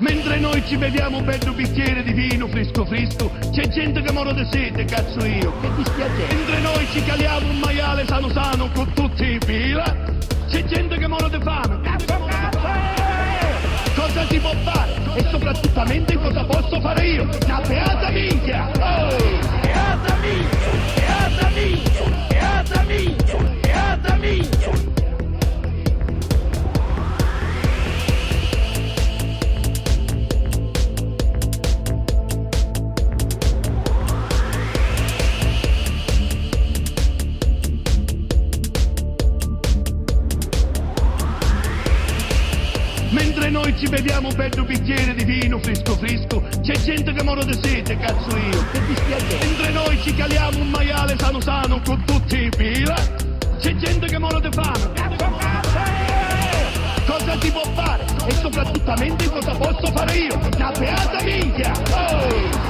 Mentre noi ci beviamo un bel bicchiere di vino fresco fresco, c'è gente che muore di sete, cazzo io. Che dispiacere. Mentre noi ci caliamo un maiale sano sano con tutti i fila, c'è gente che muore di fame. Cazzo, cazzo! Cosa si può fare? E soprattutto cosa posso fare io? Una beata minchia! Mentre noi ci beviamo un bel bicchiere di vino fresco fresco, c'è gente che muore di sete, cazzo io. Che dispiacere. Mentre noi ci caliamo un maiale sano sano con tutti i fila, c'è gente che muore di fame. Cazzo, cazzo! Cosa si può fare? E soprattutto cosa posso fare io? Una beata minchia! Oh!